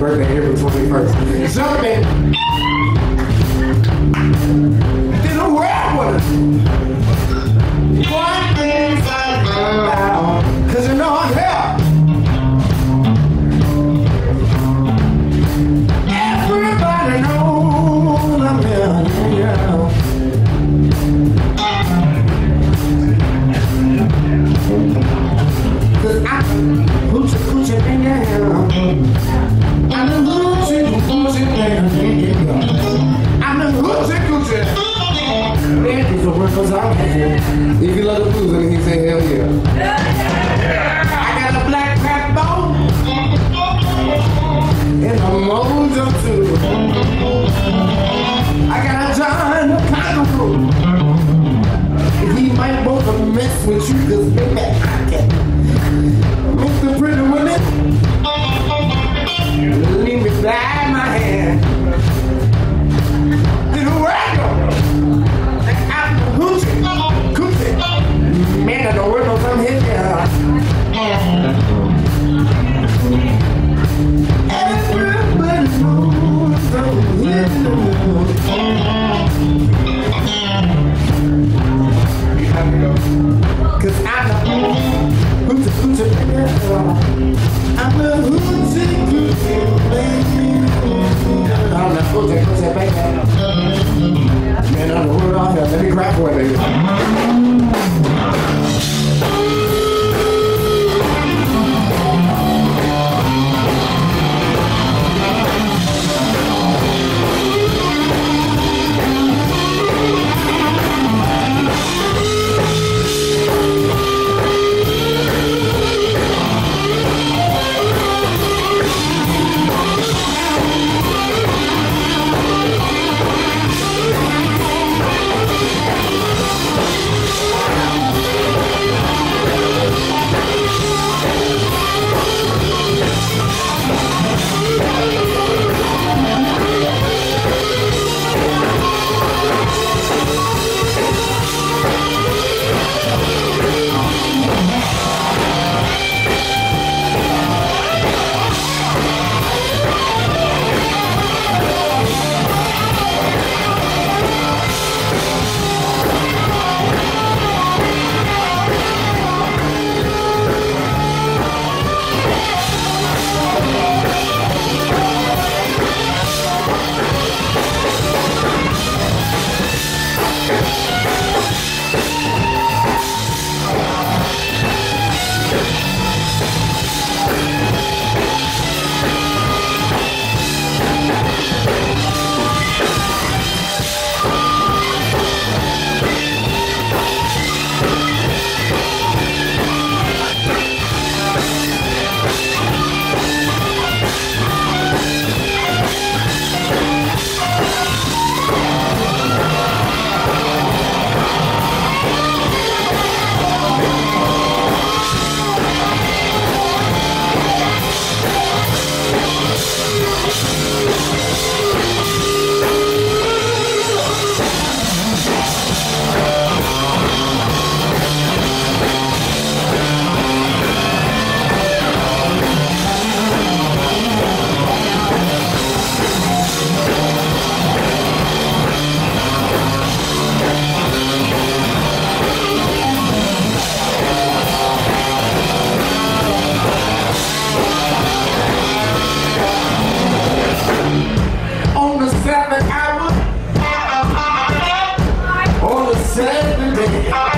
birthday, April 21st. Jumping! Then where what you do. Saturday.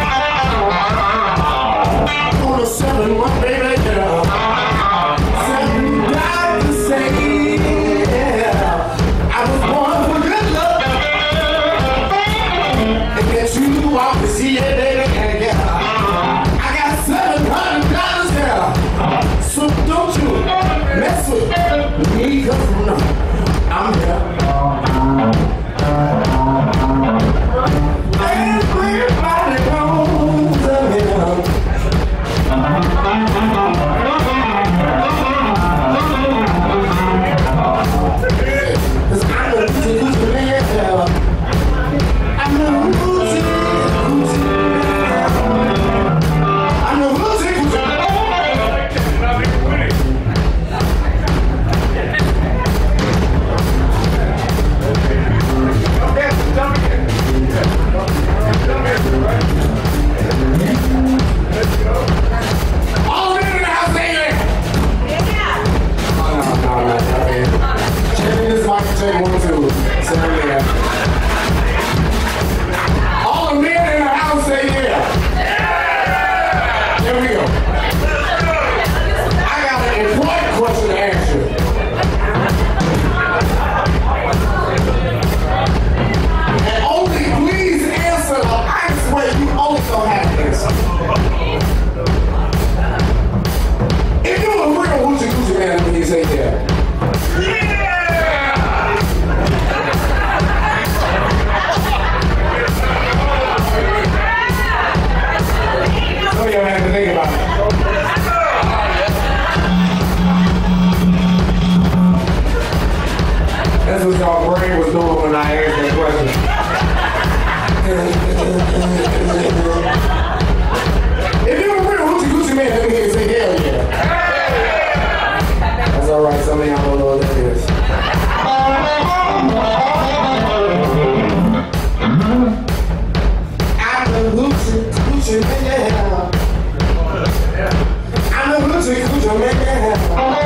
I'm a music who's a man.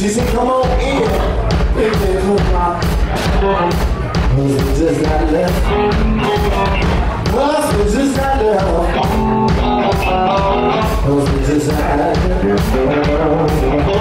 She said, come on in, pick it up. Husband just got left. Husband just got left. Husband just got left.